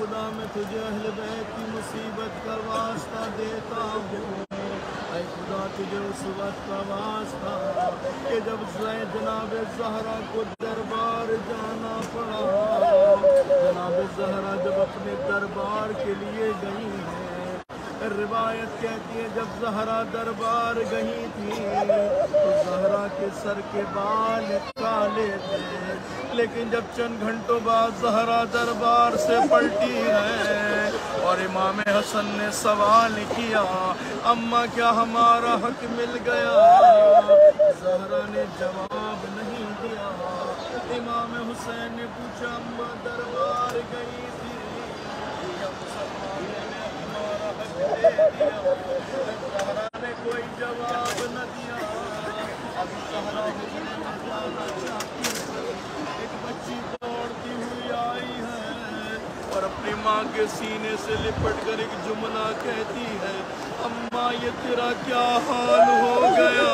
خدا میں تجھے اہل بیت کی مصیبت کا واسطہ دیتا ہوں۔ اے خدا تجھے اس وقت کا واسطہ کہ جب زین جناب زہرا کو دربار جانا پڑا۔ جناب زہرا جب اپنے دربار کے لیے گئی ہیں روایت کہتی ہے، جب زہرا دربار گئی تھی، تو زہرا کے سر کے بال کالے تھے۔ لیکن جب چند گھنٹوں بعد زہرا دربار سے پلٹی ہے، اور امام حسن نے سوال کیا، اماں کیا ہمارا حق مل گیا؟ زہرا نے جواب نہیں دیا۔ امام حسین نے پوچھا، اماں دربار گئی تھی؟ ماں کے سینے سے لپٹ کر ایک جملہ کہتی ہے اماں یہ تیرا کیا حال ہو گیا؟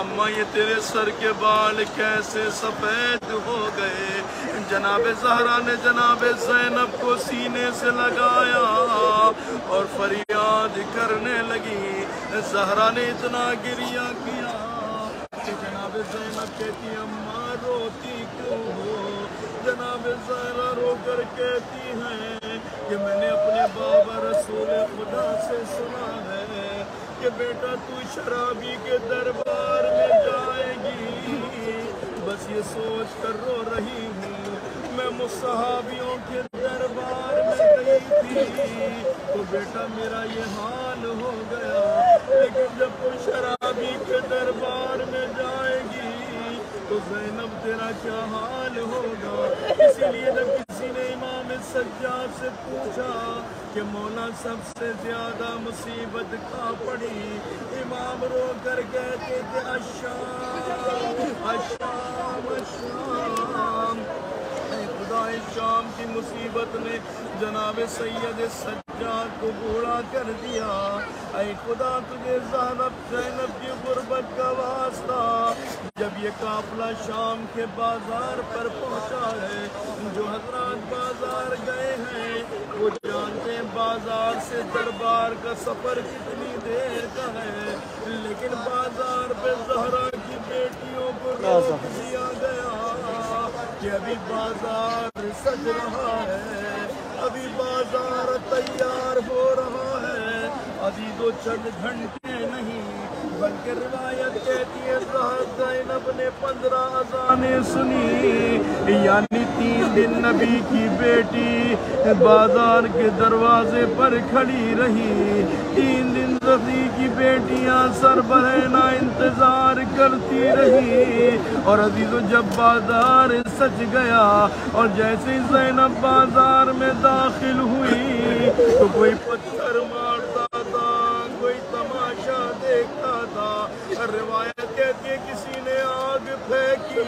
اماں یہ تیرے سر کے بال کیسے سفید ہو گئے؟ جناب زہرا نے جناب زینب کو سینے سے لگایا اور فریاد کرنے لگی۔ زہرا نے اتنا گریا کیا کہ جناب زینب کہتی، اماں روتی کیوں ہو؟ جناب زہرا رو کر کہتی ہیں کہ میں نے اپنے بابا رسول خدا سے سنا ہے کہ بیٹا تو شرابی کے دربار میں جائے گی۔ بس یہ سوچ کر رو رہی ہوں۔ میں مصحابیوں کے دربار میں گئی تھی۔ تو بیٹا میرا یہ حال ہو گیا۔ لیکن جب تو شرابی کے دربار میں جائے گی، تو زینب تیرا کیا حال ہوگا؟ اسی لیے جب کسی نے امام سجاد سے پوچھا کہ مولا سب سے زیادہ مصیبت کا پڑی؟ امام رو کر کہتے تھے اشام اشام اے شام کی مصیبت نے جناب سید سجاد کو بوڑھا کر دیا۔ اے خدا، تجھے زینب زینب کی غربت کا واسطہ۔ جب یہ قافلہ شام کے بازار پر پہنچا ہے، جو حضرات بازار گئے ہیں، وہ جانتے ہیں بازار سے دربار کا سفر کتنی دیر کا ہے۔ لیکن بازار پہ زہرا کی بیٹیوں کو روک دیا گیا۔ کہ ابھی بازار سج رہا ہے، ابھی بازار تیار ہو رہا ہے۔ ابھی دو چند گھنٹے نہیں، بلکہ روایت کہتی ہے، زہر زینب نے پندرہ اذانیں سنی۔ یعنی تین دن نبی کی بیٹی بازار کے دروازے پر کھڑی رہی۔ تین دن رفی کی بیٹیاں سر بہنا انتظار کرتی رہی۔ اور عزیزو جب بازار سچ گیا اور جیسے زینب بازار میں داخل ہوئی، تو کوئی پتھر مارتا تھا، کوئی تماشا دیکھتا تھا۔ روایت کہتی ہے کسی نے آگ پھینکی۔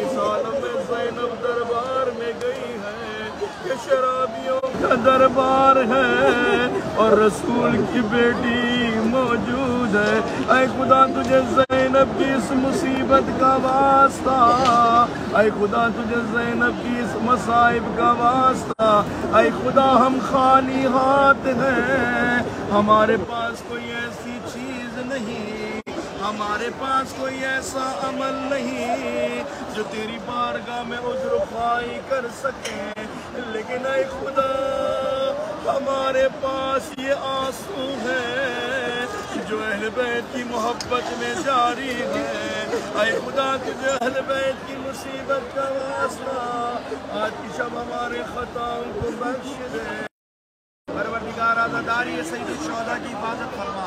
اس عالم میں زینب دربار میں گئی ہے، کہ شرابیوں کا دربار ہے اور رسول کی بیٹی موجود ہے اے خدا تجھے زینب کی اس مصیبت کا واسطہ۔ اے خدا تجھے زینب کی اس مصائب کا واسطہ۔ اے خدا ہم خالی ہاتھ ہیں۔ ہمارے پاس کوئی ایسی چیز نہیں۔ ہمارے پاس کوئی ایسا عمل نہیں جو تیری بارگاہ میں عذر خواہی کر سکے۔ لیکن اے خدا، ہمارے پاس یہ آنسو ہے جو اہل بیت کی محبت میں جاری ہے۔ اے خدا تجھے اہل بیت کی مصیبت کا واسطہ، آج کی شب ہمارے خطاؤں کو بخش دے۔ پروردگار، آزاداری سید الشہداء کی حفاظت فرما۔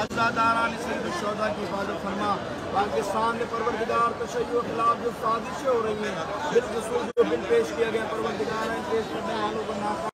آزاداران سید الشہداء کی حفاظت فرما۔ پاکستان میں پروردگار تشیع و خلاف جو سازشیں ہو رہی ہیں، بالخصوص جو بل پیش کیا گیا، پروردگار ہے پیش کرنے والوں کو ناکام